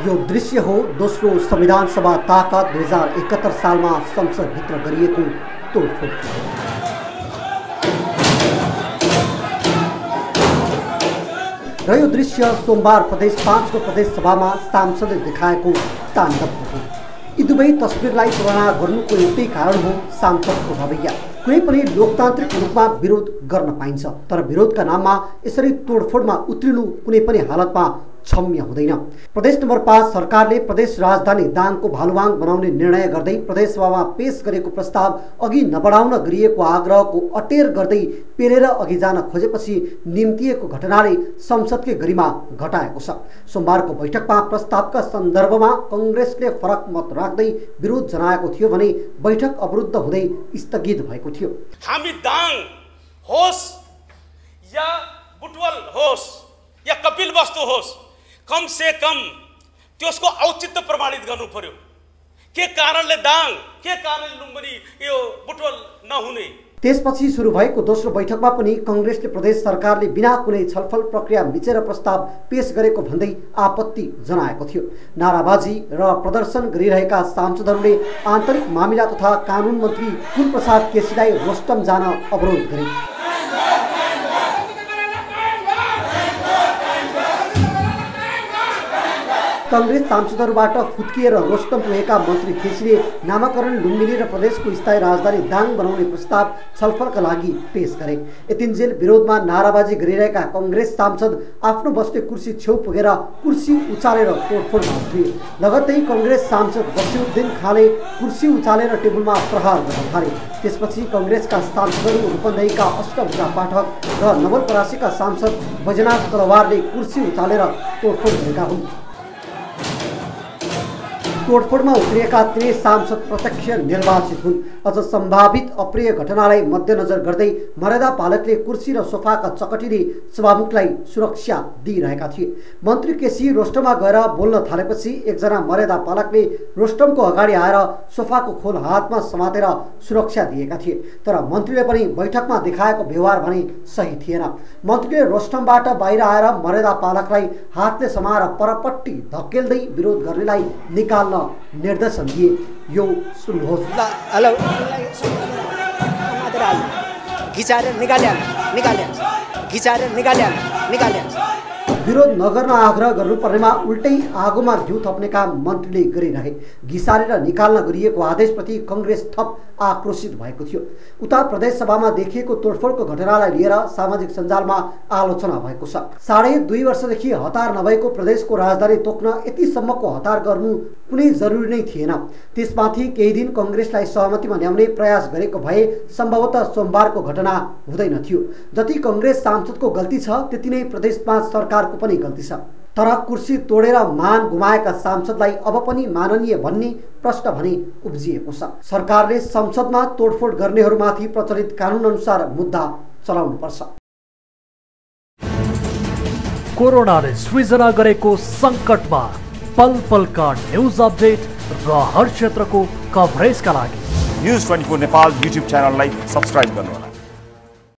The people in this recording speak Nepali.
यो दृश्य हो दोस्रो संविधान सभा ताकत दुई हजार एकहत्तर सालमा संसदभित्र गरिएको तोडफोड। र यो दृश्य सोमबार प्रदेश पाँचको प्रदेश सभामा सांसदले देखाएको ताण्डव हो। यी दुवै तस्विरलाई तुलना गर्नुको एउटै कारण हो सांसदको रवैया कुनै पनि लोकतान्त्रिक रूपमा विरोध गर्न पाइन्छ तर विरोधका नाममा यसरी तोडफोडमा उत्रिनु कुनै पनि हालतमा क्षम्य हुँदैन प्रदेश नम्बर पाँच सरकारले प्रदेश राजधानी दाङको भालुवाङ बनाउने निर्णय गर्दै प्रदेशसभामा पेश गरेको प्रस्ताव अघि नबढाउन गरिएको आग्रहको अटेर गर्दै पेरेर अघि जान खोजेपछि निम्तिएको घटनाले संसदकै गरिमा घटाएको छ। सोमबारको बैठकमा प्रस्तावका सन्दर्भमा कङ्ग्रेसले फरक मत राख्दै विरोध जनाएको थियो भने बैठक अवरुद्ध हुँदै स्थगित भएको थियो। हामी दाङ होस् या बुटवल होस् या कपिल वस्तु होस् कम से कम त्यसको औचित्य प्रमाणित गर्नु पर्यो। के कारणले दाङ के कारणले लुम्बिनी यो बुटवल नहुने? त्यसपछि सुरु भएको दोस्रो बैठकमा पनि कङ्ग्रेसले प्रदेश सरकारले बिना कुनै छलफल प्रक्रिया मिचेर प्रस्ताव पेश गरेको भन्दै आपत्ति जनाएको थियो। नाराबाजी र प्रदर्शन गरिरहेका सांसदहरूले आन्तरिक मामिला तथा कानुन मन्त्री कुलप्रसाद केसीलाई रोस्टम जान अवरोध गरे। कङ्ग्रेस सांसदहरूबाट फुत्किएर रोस्टम पुगेका मन्त्री केसीले नामाकरण लुम्बिनी र प्रदेशको स्थायी राजधानी दाङ बनाउने प्रस्ताव छलफलका लागि पेश गरे। यतिन्जेल विरोधमा नाराबाजी गरिरहेका कङ्ग्रेस सांसद आफ्नो बस्ने कुर्सी छेउ पुगेर कुर्सी उचालेर तोडफोडमा उत्रिए लगत्तै कङ्ग्रेस सांसद बसिउद्दिन खाले कुर्सी उचालेर टेबलमा प्रहार गर्न थाले। त्यसपछि कङ्ग्रेसका सांसदहरू रूपन्देहीका अष्टभुजा पाठक र नवलपरासीका सांसद बैजनाथ तलवारले कुर्सी उचालेर तोडफोड गरेका हुन्। तोडफोडमा उत्रिएका तिनै सांसद प्रत्यक्ष निर्वाचित हुन्। अझ सम्भावित अप्रिय घटनालाई मध्यनजर गर्दै मर्यादा पालकले कुर्सी र सोफाका चकटीले सभामुखलाई सुरक्षा दिइरहेका थिए। मन्त्री केसी रोस्टममा गएर बोल्न थालेपछि एकजना मर्यादा पालकले रोस्टमको अगाडि आएर सोफाको खोल हातमा समातेर सुरक्षा दिएका थिए। तर मन्त्रीले पनि बैठकमा देखाएको व्यवहार भने सही थिएन। मन्त्रीले रोस्टमबाट बाहिर आएर मर्यादा पालकलाई हातले समाएर परपट्टि धकेल्दै विरोध गर्नेलाई निकाल्न निर्देशन दिए यो सुन्नुहोस् हेलो। घिचाएर निकाल्यो निकाल घिचाएर विरोध नगर्न आग्रह गर्नुपर्नेमा उल्टै आगोमा घिउ थप्ने काम मन्त्रीले गरिरहे। घिसारेर निकाल्न गरिएको आदेशप्रति कङ्ग्रेस थप आक्रोशित भएको थियो। उता प्रदेश सभामा देखिएको तोडफोडको घटनालाई लिएर सामाजिक सञ्जालमा आलोचना भएको छ। साढे दुई वर्षदेखि हतार नभएको प्रदेशको राजधानी तोक्न यतिसम्मको हतार गर्नु कुनै जरुरी नै थिएन। त्यसमाथि केही दिन कङ्ग्रेसलाई सहमतिमा ल्याउने प्रयास गरेको भए सम्भवतः सोमबारको घटना हुँदैन थियो। जति कङ्ग्रेस सांसदको गल्ती छ त्यति नै प्रदेशमा सरकारको पनि गल्ती छ। तर कुर्सी तोडेर मान गुमाएका सांसदलाई अब पनि माननीय भन्ने प्रश्न भने उब्जिएको छ। सरकारले संसदमा तोडफोड गर्नेहरूमाथि प्रचलित कानुन अनुसार मुद्दा चलाउनुपर्छ। कोरोनाले सृजना गरेको सङ्कटमा पल पलका न्युज अपडेट र हर क्षेत्रको कभरेजका लागि। News twenty four Nepal YouTube च्यानललाई सब्सक्राइब गर्नुहोला।